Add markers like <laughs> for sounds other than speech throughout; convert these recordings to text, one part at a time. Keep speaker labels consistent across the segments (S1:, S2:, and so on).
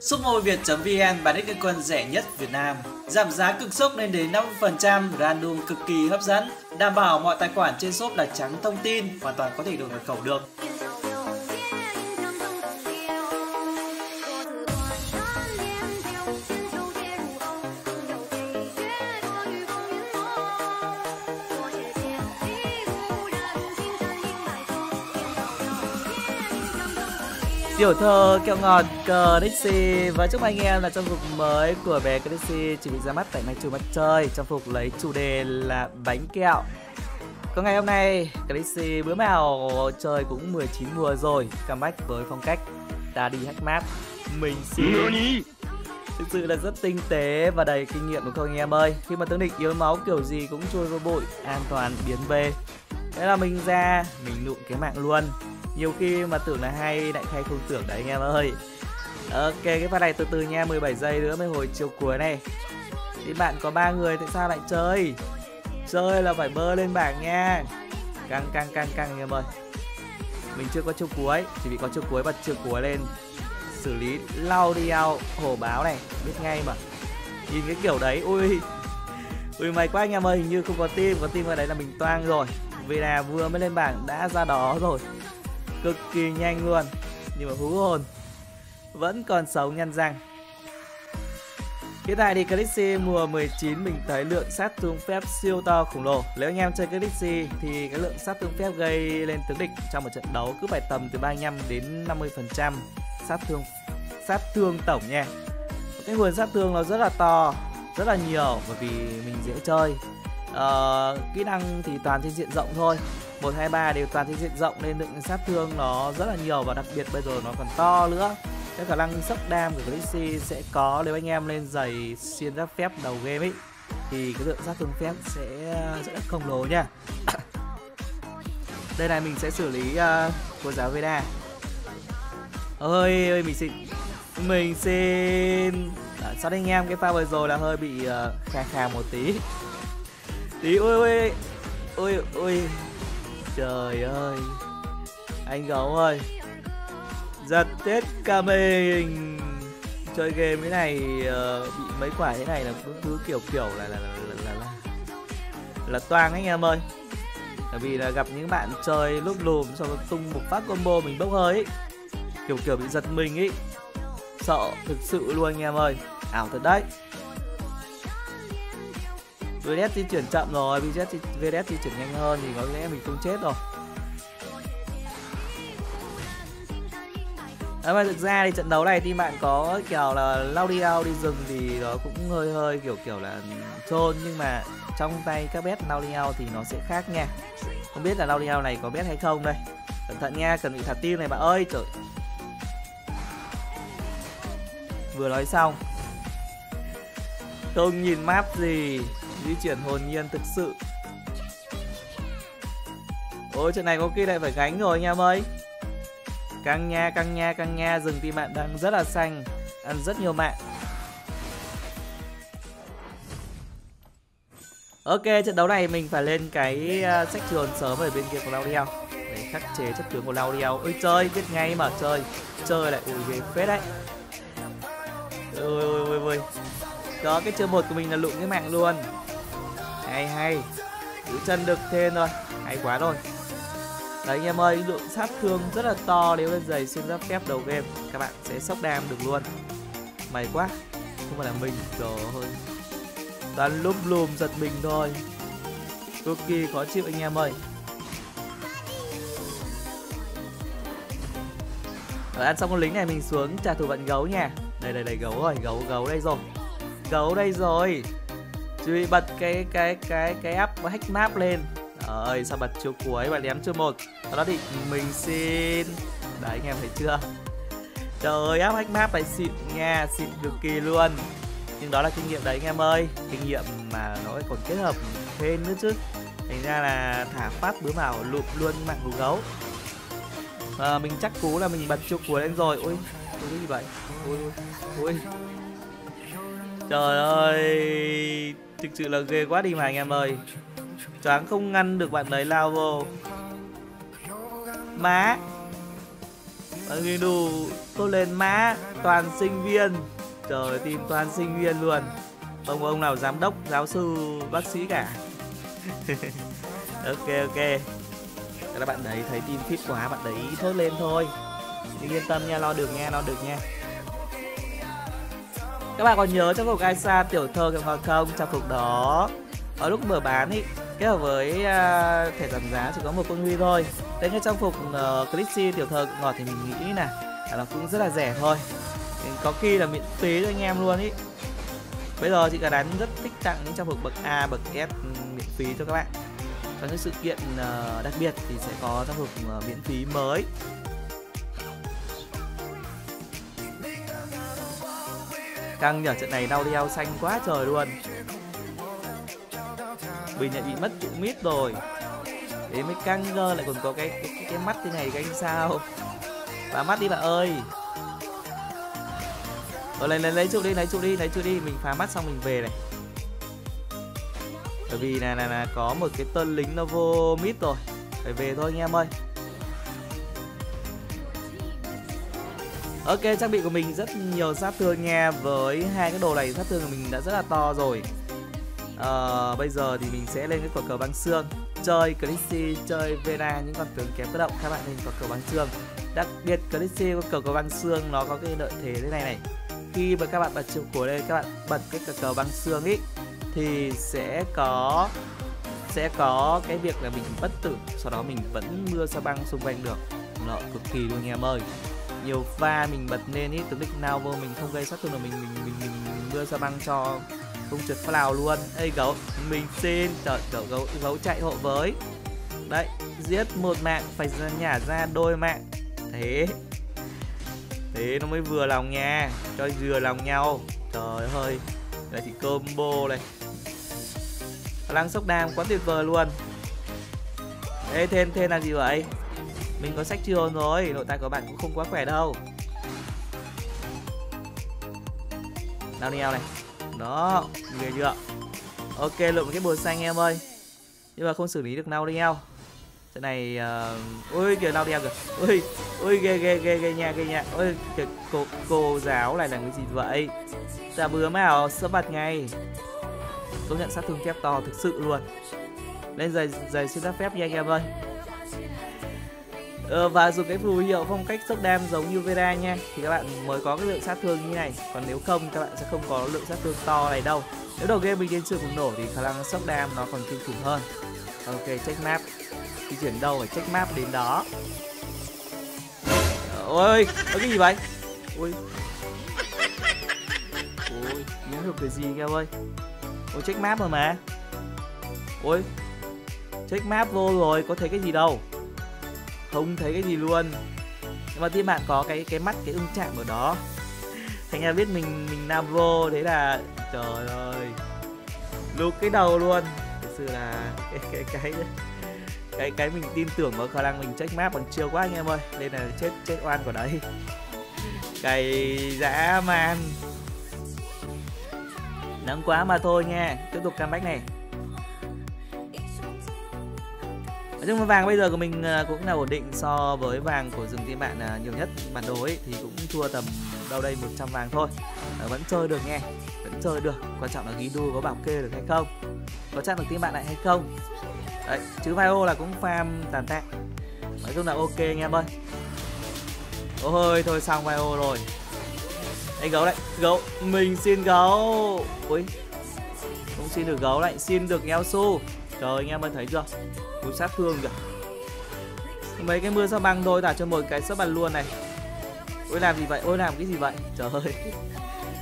S1: Shopmobile.vn bán đích quân rẻ nhất Việt Nam. Giảm giá cực sốc lên đến 50%, random cực kỳ hấp dẫn. Đảm bảo mọi tài khoản trên shop là trắng thông tin, hoàn toàn có thể đổi mật khẩu được. Tiểu thơ kẹo ngọt cờ Dixie và chúc anh em là trong phục mới của bé Dixie chuẩn bị ra mắt tại máy chủ mặt trời. Trong phục lấy chủ đề là bánh kẹo. Có ngày hôm nay, Dixie bữa nào trời cũng 19 mùa rồi, comeback với phong cách ta đi hack map. Mình xin Thực sự là rất tinh tế và đầy kinh nghiệm đúng không anh em ơi? Khi mà tướng địch yếu máu kiểu gì cũng chui vô bụi An toàn biến về Thế là mình ra, mình nụm cái mạng luôn nhiều khi mà tưởng là hay, lại hay không tưởng đấy, anh em ơi. Ok, cái pha này từ từ nha 17 giây nữa mới hồi chiều cuối này. Thì bạn có ba người, tại sao lại chơi? Chơi là phải bơ lên bảng nha. Căng căng căng căng, anh em ơi. Mình chưa có chiều cuối, chỉ bị có chiều cuối bật chiều cuối lên. Xử lý lau đi ao, hổ báo này, biết ngay mà. Nhìn cái kiểu đấy, ui. Ui mày quá anh em ơi, hình như không có tim có tim vào đấy là mình toang rồi. Vì là vừa mới lên bảng đã ra đó rồi cực kỳ nhanh luôn nhưng mà hú hồn vẫn còn sống nhân răng Hiện tại thì Galaxy mùa 19 mình thấy lượng sát thương phép siêu to khổng lồ. Nếu anh em chơi Galaxy thì cái lượng sát thương phép gây lên tướng địch trong một trận đấu cứ phải tầm từ 35 đến 50% sát thương sát thương tổng nha. Cái nguồn sát thương nó rất là to, rất là nhiều bởi vì mình dễ chơi. Uh, kỹ năng thì toàn trên diện rộng thôi 1, 2, 3 đều toàn trên diện rộng nên lượng sát thương nó rất là nhiều và đặc biệt bây giờ nó còn to nữa. Cái khả năng sốc đam của Galaxy sẽ có nếu anh em lên giày xuyên giáp phép đầu game ấy thì cái lượng sát thương phép sẽ rất là khổng lồ nha. <coughs> Đây này mình sẽ xử lý ờ, uh, cô giáo Veda. Ơi ơi mình xin mình xin. Ờ, à, sao anh em cái pha vừa rồi là hơi bị ờ, uh, khà khà một tí. Tí ôi ôi ôi ôi trời ơi. Anh gấu ơi. Giật tết ca mình. Chơi game thế này uh, bị mấy quả thế này là cứ, cứ kiểu kiểu là là là là, là, là, là toang anh em ơi. Bởi vì là gặp những bạn chơi lúc lùm xong rồi tung một phát combo mình bốc hơi ấy. kiểu kiểu bị giật mình ý sợ thực sự luôn anh em ơi. Ảo thật đấy. VDS di chuyển chậm rồi VDS, VDS di chuyển nhanh hơn thì có lẽ mình không chết rồi. À, mà thực ra thì trận đấu này thì bạn có kiểu là lao đi lao đi rừng thì nó cũng hơi hơi kiểu kiểu là trôn nhưng mà trong tay các bet lao đi lao thì nó sẽ khác nha. Không biết là lao đi lao này có bet hay không đây. Cẩn thận nha cần bị thả tim này bạn ơi trời. Vừa nói xong. Không nhìn map gì di chuyển hồn nhiên thực sự. Ôi trận này có khi lại phải gánh rồi anh em ơi. Căng nha căng nha căng nha rừng tim bạn đang rất là xanh ăn rất nhiều mạng. Ok, trận đấu này mình phải lên cái uh, sách trường sớm ở bên kia của Laudio Để khắc chế chất tướng của Laudio Ôi chơi, biết ngay mà chơi Chơi lại, ui ghê phết đấy. Ôi ôi ôi ôi. Đó, cái chương một của mình là lụng cái mạng luôn hay hay. Giữ chân được thêm rồi hay quá rồi. Đấy anh em ơi lượng sát thương rất là to nếu lên giày xuyên giáp kép đầu game. Các bạn sẽ sốc đam được luôn. Mày quá. Không phải là mình trời hơn. toàn lúc lùm giật mình thôi. Cực kỳ khó chịu anh em ơi. Rồi ăn xong con lính này mình xuống trả thù vận gấu nha. Đây đây đây gấu rồi, gấu gấu đây rồi. Gấu đây rồi. Duy bật cái cái cái cái app hack map lên. Ơi sao bật chiều cuối và ném chưa một. Sau đó thì mình xin. Đấy anh em thấy chưa? Trời ơi app hack map này xịn nha Xịn cực kỳ luôn. Nhưng đó là kinh nghiệm đấy anh em ơi. Kinh nghiệm mà nó còn kết hợp thêm nữa chứ. Thành ra là thả phát bướm ảo lụm luôn mạng của gấu à, Mình chắc cú là mình bật chiều cuối lên rồi. Ôi, ôi cái gì vậy? Ôi, ôi. Trời ơi. Thực sự là ghê quá đi mà anh em ơi. Choáng không ngăn được bạn đấy lao vô. Má. Bạn ghi đủ Tôi lên má, toàn sinh viên. Trời tìm toàn sinh viên luôn. Không ông nào giám đốc, giáo sư, bác sĩ cả. <laughs> Ok ok. Các bạn đấy thấy tin thích quá, bạn đấy thốt lên thôi. Nhưng yên tâm nha, lo được nha, lo được nha các bạn còn nhớ trang phục Aisa tiểu thơ kiệm ngọt không? Trang phục đó. Ở lúc mở bán ý kết hợp với uh, thẻ giảm giá chỉ có một con huy thôi. Đến cái trang phục ờ, uh, Clixi tiểu thơ ngọt thì mình nghĩ là nó cũng rất là rẻ thôi. Có khi là miễn phí cho anh em luôn ý. Bây giờ chị cả đánh rất thích tặng những trang phục bậc A bậc S ừ, miễn phí cho các bạn. Trong những sự kiện uh, đặc biệt thì sẽ có trang phục uh, miễn phí mới. Căng nhở trận này đau đeo xanh quá trời luôn. Bình lại bị mất trụ mít rồi. Đến mới căng cơ lại còn có cái cái, cái, cái mắt thế này canh sao? Và mắt đi bạn ơi. Ở lấy lấy lấy trụ đi lấy trụ đi lấy trụ đi mình phá mắt xong mình về này. Bởi vì là, là, là có một cái tân lính nó vô mít rồi. Phải về thôi anh em ơi. Ok trang bị của mình rất nhiều sát thương nha. Với hai cái đồ này sát thương của mình đã rất là to rồi. À, Bây giờ thì mình sẽ lên cái quả cờ băng xương. Chơi Chrissy, chơi Vera những con tướng kém cơ động. Các bạn lên quả cờ băng xương. Đặc biệt Chrissy con cờ cờ băng xương nó có cái lợi thế thế này này. Khi mà các bạn bật triệu của đây các bạn bật cái cờ cờ băng xương ý Thì sẽ có sẽ có cái việc là mình bất tử. Sau đó mình vẫn mưa sa băng xung quanh được. Nó cực kỳ luôn anh em ơi nhiều pha mình bật lên ý tướng địch nào vô mình không gây sát thương là mình mình mình mình, mình đưa ra băng cho không trượt pha nào luôn. Ê gấu mình xin trời gấu gấu gấu chạy hộ với. Đấy giết một mạng phải ra nhả ra đôi mạng. Thế thế nó mới vừa lòng nha cho vừa lòng nhau. Trời ơi là thì combo này. Lăng sốc đam quá tuyệt vời luôn. Ê thêm thêm là gì vậy? Mình có sách trường rồi? Nội tại của bạn cũng không quá khỏe đâu. Daniel neo này. Đó, ghê chưa? Ok, lượm cái bùa xanh em ơi. Nhưng mà không xử lý được Daniel trận này ờ, uh... ôi kìa Daniel kìa. Ôi ôi ghê ghê ghê ghê nha ghê nha. Ôi kìa, cô cô giáo này là cái gì vậy? Dạ bướm nào sớm bật ngay. Công nhận sát thương phép to thực sự luôn. Lên giày giày xin phép nha anh em ơi ờ, và dùng cái phù hiệu phong cách sốc đam giống như Vera nha. Thì các bạn mới có cái lượng sát thương như này. Còn nếu không các bạn sẽ không có lượng sát thương to này đâu. Nếu đầu game mình đến trường bùng nổ thì khả năng sốc đam nó còn kinh khủng hơn. Ok check map. Di chuyển đâu phải check map đến đó? Ôi có cái gì vậy? Ui. Ôi nhớ được cái gì kia ơi? Ôi check map rồi mà. Ôi check map vô rồi có thấy cái gì đâu? Không thấy cái gì luôn. Nhưng mà team bạn có cái cái mắt, cái ưng chạm ở đó. Thành ra biết mình mình nam vô, thế là trời ơi. Lục cái đầu luôn. Thực sự là cái cái cái cái cái mình tin tưởng vào khả năng mình check map bằng chưa quá anh em ơi. Nên là chết chết oan của đấy. Cày dã man. Nắng quá mà thôi nha. Tiếp tục comeback này. Nhưng mà vàng bây giờ của mình à, cũng là ổn định so với vàng của rừng team bạn à, nhiều nhất. Bản đồ ấy thì cũng thua tầm đâu đây 100 vàng thôi. À, vẫn chơi được nghe vẫn chơi được. Quan trọng là ghi đu có bảo kê được hay không có chắc được team bạn lại hay không. Đấy chứ Vio là cũng farm tàn tạ. Nói chung là ok anh em ơi. Ôi thôi xong Vio rồi. Anh gấu đấy gấu mình xin gấu. Ui không xin được gấu lại xin được eo su trời anh em ơi thấy chưa? Cú sát thương kìa. Mấy cái mưa sao băng thôi thả cho một cái sấp bàn luôn này. Ôi, làm gì vậy? Ôi, làm cái gì vậy? Trời ơi.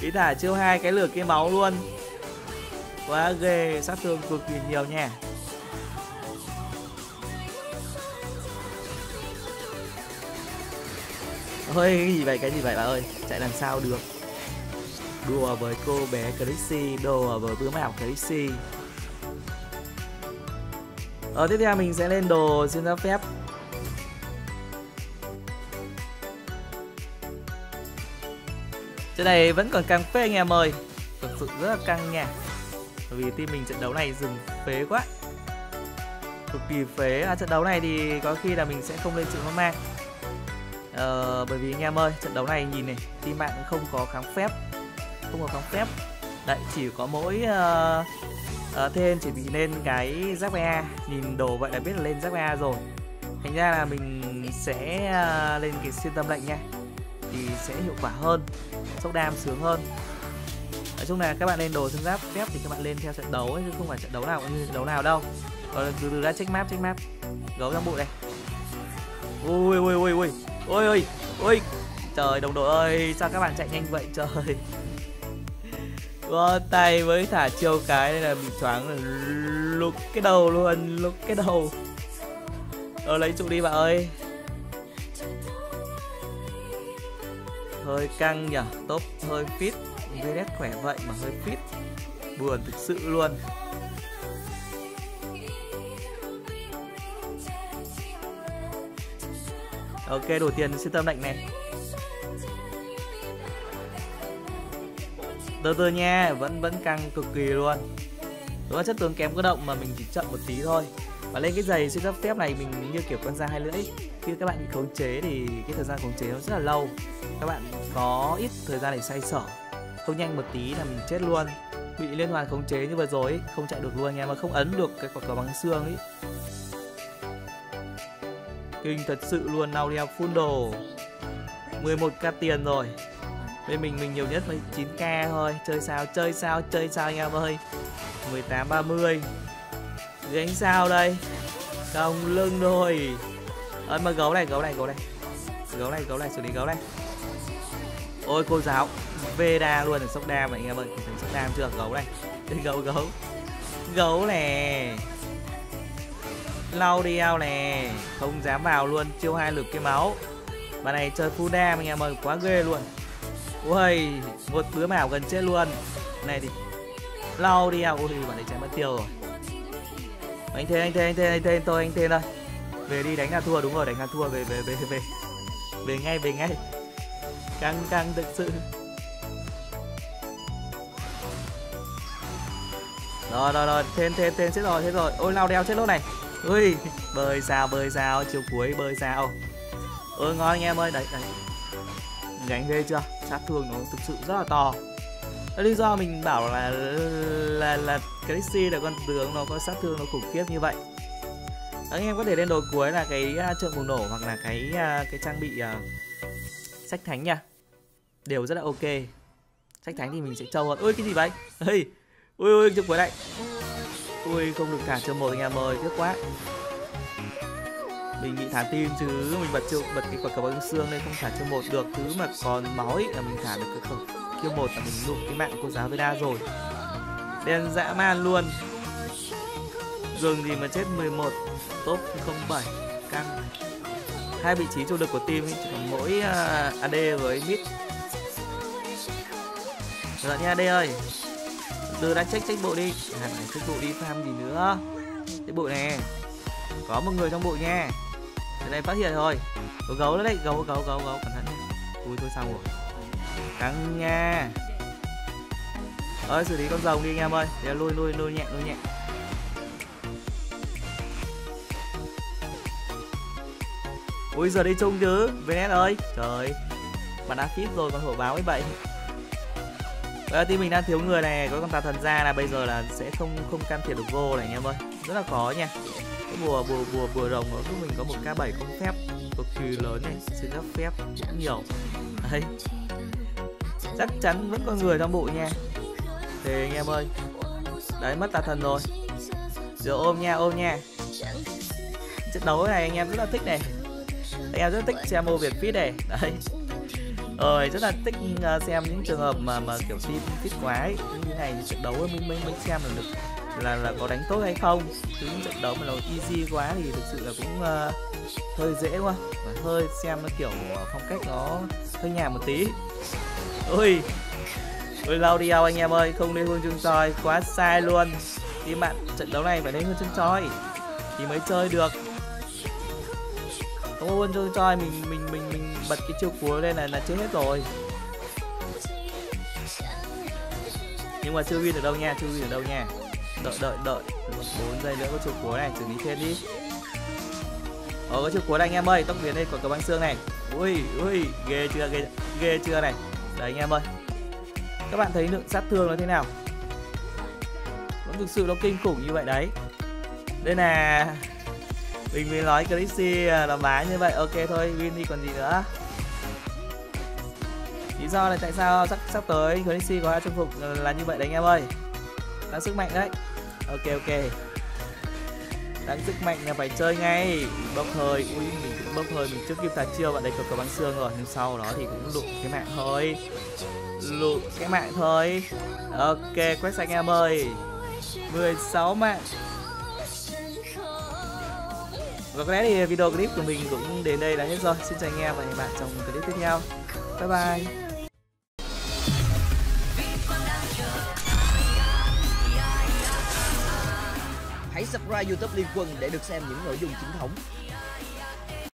S1: Ý thả chiêu hai cái lửa kia máu luôn. Quá ghê, sát thương cực kỳ nhiều nha. Ôi, cái gì vậy? Cái gì vậy, bà ơi? Chạy làm sao được? Đùa với cô bé Chrissy, đùa với bướm ảo Chrissy ở ờ, tiếp theo mình sẽ lên đồ xin giáp phép. Trận này vẫn còn căng phê anh em ơi. Thực sự rất là căng nha. Bởi vì team mình trận đấu này dừng phế quá. Cực kỳ phế. À, Trận đấu này thì có khi là mình sẽ không lên trường mang. Ờ, bởi vì anh em ơi trận đấu này nhìn này team bạn không có kháng phép. Không có kháng phép. Đấy chỉ có mỗi uh, Ờ, uh, thêm chỉ bị lên cái giáp e nhìn đồ vậy là biết là lên giáp e rồi. Thành ra là mình sẽ ờ, lên cái xuyên tâm lệnh nha. Thì sẽ hiệu quả hơn sốc đam sướng hơn. Nói chung là các bạn lên đồ xương giáp phép thì các bạn lên theo trận đấu ấy chứ không phải trận đấu nào cũng như trận đấu nào đâu. Còn từ từ ra check map check map. Gấu trong bụi này. Ui ui ui ui. Ui ui ui trời đồng đội ơi sao các bạn chạy nhanh vậy? Trời. Vô tay với thả chiêu cái nên là bị choáng lúc cái đầu luôn lúc cái đầu. Ờ lấy trụ đi bạn ơi. Hơi căng nhở top hơi fit VS khỏe vậy mà hơi fit buồn thực sự luôn. Ok, đổi tiền xin tâm lệnh này từ từ nha, vẫn vẫn căng cực kỳ luôn. Đúng là chất tướng kém cơ động mà mình chỉ chậm một tí thôi. Và lên cái giày siêu cấp phép này mình như kiểu con da hai lưỡi. Khi các bạn bị khống chế thì cái thời gian khống chế nó rất là lâu. Các bạn có ít thời gian để xoay sở. Không nhanh một tí là mình chết luôn. Bị liên hoàn khống chế như vừa rồi không chạy được luôn nha, mà không ấn được cái quả cầu bằng xương ấy. Kinh thật sự luôn nào đeo full đồ 11k tiền rồi bên mình mình nhiều nhất mới 9k thôi. Chơi sao chơi sao chơi sao anh em ơi. 18 30 gánh sao đây? Còng lưng rồi ơi mà gấu này gấu này gấu này. Gấu này gấu này, xử lý gấu này. Ôi, cô giáo Veda luôn là sốc đam anh em ơi. Sốc đam chưa gấu này. Đây gấu gấu. Gấu nè. Lau đi ao nè. Không dám vào luôn, chiêu hai lực cái máu. Bạn này chơi full đam anh em ơi, quá ghê luôn ui, một đứa mèo gần chết luôn. Này thì, lau đi à. Ui bạn này chạy mất tiêu rồi. Anh thêm anh thêm anh thêm anh thêm tôi anh thêm thôi. Về đi, đánh là thua, đúng rồi, đánh là thua. Về về về về. Về ngay về ngay. Căng căng, thực sự. Rồi rồi rồi, thêm thêm thêm, chết rồi chết rồi. Ôi lao đeo chết luôn này. Ui, bơi sao bơi sao, chiều cuối bơi sao. Ôi, ngon anh em ơi. Đấy đấy nhánh ghê chưa? Sát thương nó thực sự rất là to. Đó lý do mình bảo là là là Galaxy là con tướng nó có sát thương nó khủng khiếp như vậy. Anh em có thể lên đồ cuối là cái à, uh, trượng bùng nổ hoặc là cái uh, cái trang bị uh, sách thánh nha. Đều rất là ok. Sách thánh thì mình sẽ trâu hơn. Ui cái gì vậy? Ui ui ui trượng cuối này. Ui không được thả trượng một anh em ơi tiếc quá mình bị thả tim chứ mình bật chiêu bật cái quả cầu băng xương nên không thả chương một được. Thứ mà còn máu ấy là mình thả được cái không kill một là mình lụm cái mạng cô giáo Veda rồi. Đen dã man luôn. Dường gì mà chết 11 top 07 căng. Hai vị trí chủ lực của team chỉ còn mỗi à, uh, AD với mid. Rồi nha AD ơi. Từ đã check check bộ đi. À, phải check bộ đi farm gì nữa. Check bộ này. Có một người trong bộ nha cái này phát hiện rồi. Có gấu nữa đấy, gấu gấu gấu gấu. Cẩn thận. Ui thôi xong rồi căng nha. Ơi, xử lý con rồng đi anh em ơi. Để lui lui lui nhẹ lui nhẹ. Ui, giờ đi chung chứ vns ơi. Trời, bạn đã fit rồi, còn hổ báo ấy vậy. Bây giờ team mình đang thiếu người này, có con tà thần ra là bây giờ là sẽ không không can thiệp được vô này anh em ơi. Rất là khó nha mùa bùa bùa bùa rồng nó mình có một k 7 không phép cực kỳ lớn này sự gấp phép cũng nhiều. Đấy. Chắc chắn vẫn có người trong bộ nha. Thì anh em ơi. Đấy, mất tà thần rồi. Giờ ôm nha ôm nha. Trận đấu này anh em rất là thích này. Anh em rất thích xem ô việt fit này. Đấy. Rồi, rất là thích ờ, xem những trường hợp mà mà kiểu team fit quá ấy. như này trận đấu mình mình mình xem là được là là có đánh tốt hay không? Chứ trận đấu mà nó easy quá thì thực sự là cũng uh, hơi dễ quá. Và hơi xem nó kiểu ờ, phong cách nó hơi nhà một tí. Ôi, ui Laudiao anh em ơi. Không lên hương chân soi quá sai luôn. Thì bạn trận đấu này phải lên hương chân soi thì mới chơi được. Không có chân chương mình mình mình mình bật cái chiêu cuối lên này là chết hết rồi. Nhưng mà chưa win được đâu nha chưa win được đâu nha đợi đợi đợi. Bốn giây nữa có chiều cuối này, xử lý thêm đi. Ờ có chiều cuối đây anh em ơi. Tốc biến đây còn cầu băng xương này. Ui ui, ghê chưa, ghê ghê chưa này. Đấy, anh em ơi. Các bạn thấy lượng sát thương nó thế nào? Nó thực sự nó kinh khủng như vậy đấy. Đây là mình mới nói Chrissy à, là má như vậy. Ok thôi, win đi còn gì nữa. Lý do là tại sao sắp sắp tới Chrissy có trang phục là như vậy đấy anh em ơi tăng sức mạnh đấy. Ok ok. Tăng sức mạnh là phải chơi ngay. Bốc hơi. Ui, mình cũng bốc hơi. Mình trước kịp tạt chiêu, bạn đây có cầu băng xương rồi. Nhưng sau đó thì cũng lụ cái mạng thôi. Lụ cái mạng thôi. Ok, quét xanh em ơi. 16 mạng. Và có lẽ thì video clip của mình cũng đến đây là hết rồi. Xin chào anh em và hẹn bạn trong clip tiếp theo. Bye bye.
S2: Subscribe YouTube Liên Quân để được xem những nội dung chính thống.